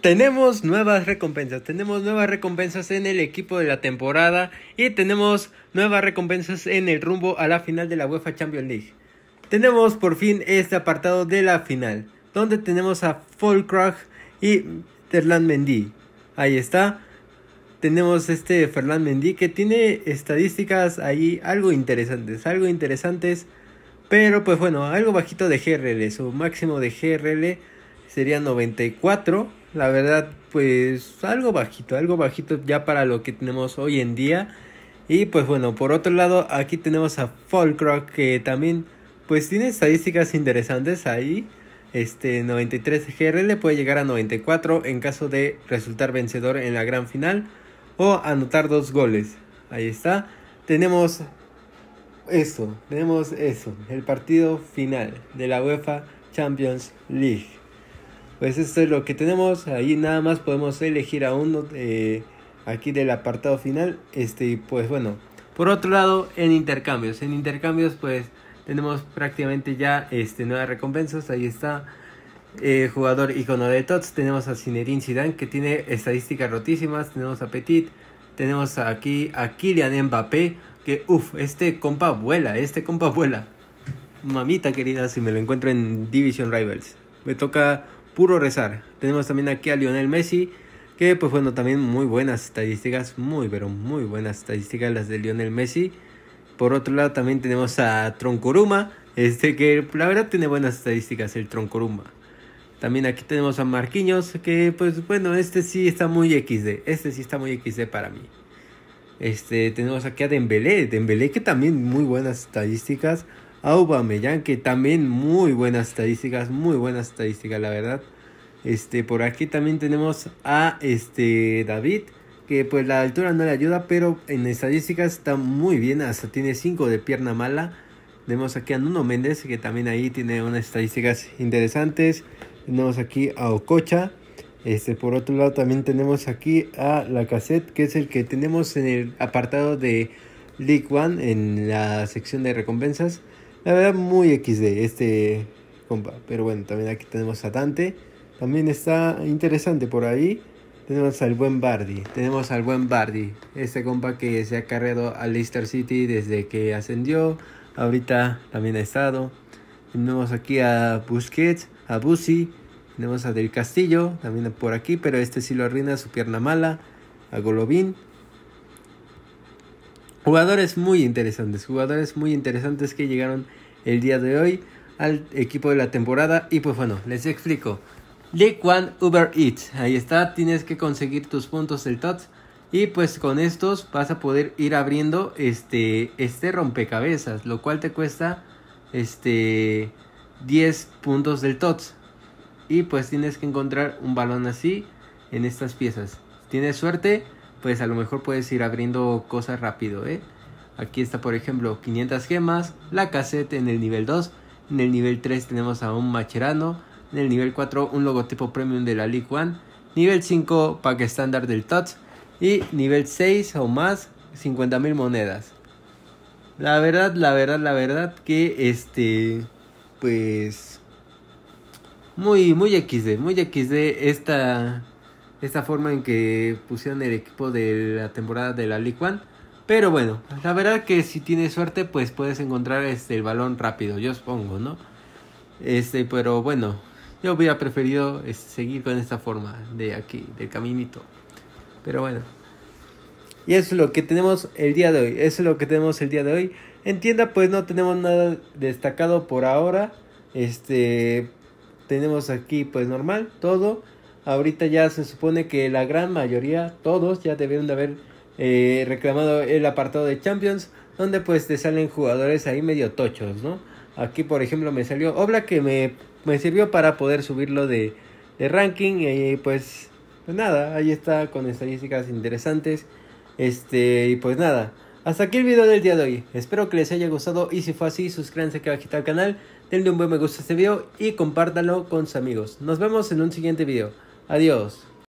tenemos nuevas recompensas. Tenemos nuevas recompensas en el equipo de la temporada y tenemos nuevas recompensas en el rumbo a la final de la UEFA Champions League. Tenemos por fin este apartado de la final, donde tenemos a Folkrach y Ferland Mendy. Ahí está. Tenemos este Ferland Mendy que tiene estadísticas ahí algo interesantes, algo interesantes, pero pues bueno, algo bajito de GRL, su máximo de GRL sería 94 la verdad, pues algo bajito, algo bajito ya para lo que tenemos hoy en día. Y pues bueno, por otro lado, aquí tenemos a Folkrock que también pues tiene estadísticas interesantes ahí. Este 93 GRL puede llegar a 94 en caso de resultar vencedor en la gran final o anotar dos goles. Ahí está. Tenemos eso, tenemos eso, el partido final de la UEFA Champions League pues esto es lo que tenemos. Ahí nada más podemos elegir a uno eh, aquí del apartado final. Este, pues bueno. Por otro lado, en intercambios. En intercambios, pues tenemos prácticamente ya este, nuevas recompensas. Ahí está. Eh, jugador icono de TOTS. Tenemos a Zinedine Zidane que tiene estadísticas rotísimas. Tenemos a Petit. Tenemos aquí a Kylian Mbappé. Que uff, este compa vuela. Este compa vuela. Mamita querida, si me lo encuentro en Division Rivals. Me toca puro rezar. Tenemos también aquí a Lionel Messi, que pues bueno, también muy buenas estadísticas, muy pero muy buenas estadísticas las de Lionel Messi. Por otro lado también tenemos a Troncoruma, este que la verdad tiene buenas estadísticas el Troncoruma. También aquí tenemos a Marquinhos, que pues bueno, este sí está muy XD, este sí está muy XD para mí. Este, tenemos aquí a Dembélé, Dembélé que también muy buenas estadísticas. Aubameyang, que también muy buenas estadísticas, muy buenas estadísticas, la verdad. Este, por aquí también tenemos a este David, que pues la altura no le ayuda, pero en estadísticas está muy bien, hasta tiene 5 de pierna mala. Tenemos aquí a Nuno Méndez, que también ahí tiene unas estadísticas interesantes. Tenemos aquí a Ococha. Este, por otro lado también tenemos aquí a la cassette, que es el que tenemos en el apartado de League One en la sección de recompensas. La verdad, muy XD este compa. Pero bueno, también aquí tenemos a Dante. También está interesante por ahí. Tenemos al buen Bardi. Tenemos al buen Bardi. Este compa que se ha cargado al Leicester City desde que ascendió. Ahorita también ha estado. Tenemos aquí a Busquets, a Busi. Tenemos a Del Castillo, también por aquí, pero este sí lo arruina su pierna mala. A Golovin, Jugadores muy interesantes, jugadores muy interesantes que llegaron el día de hoy al equipo de la temporada. Y pues bueno, les explico. League One Uber Eats. Ahí está, tienes que conseguir tus puntos del TOTS. Y pues con estos vas a poder ir abriendo este, este rompecabezas. Lo cual te cuesta este 10 puntos del TOTS. Y pues tienes que encontrar un balón así en estas piezas. tienes suerte, pues a lo mejor puedes ir abriendo cosas rápido, ¿eh? Aquí está, por ejemplo, 500 gemas, la cassette en el nivel 2, en el nivel 3 tenemos a un Macherano, en el nivel 4 un logotipo premium de la League One, nivel 5 pack estándar del TOTS y nivel 6 o más 50.000 monedas. La verdad, la verdad, la verdad que este pues muy muy XD, muy XD esta esta forma en que pusieron el equipo de la temporada de la League One. Pero bueno, la verdad que si tienes suerte, pues puedes encontrar este el balón rápido, yo supongo, ¿no? Este, pero bueno, yo hubiera preferido este, seguir con esta forma de aquí, del caminito. Pero bueno. Y eso es lo que tenemos el día de hoy. Eso es lo que tenemos el día de hoy. En tienda pues no tenemos nada destacado por ahora. Este tenemos aquí pues normal todo. Ahorita ya se supone que la gran mayoría, todos ya debieron de haber eh, reclamado el apartado de Champions, donde pues te salen jugadores ahí medio tochos, ¿no? Aquí por ejemplo me salió Obla que me, me sirvió para poder subirlo de, de ranking y pues, pues nada, ahí está con estadísticas interesantes. Este, y pues nada, hasta aquí el video del día de hoy. Espero que les haya gustado y si fue así, suscríbanse aquí al canal, denle un buen me gusta a este video y compártanlo con sus amigos. Nos vemos en un siguiente video. Adiós.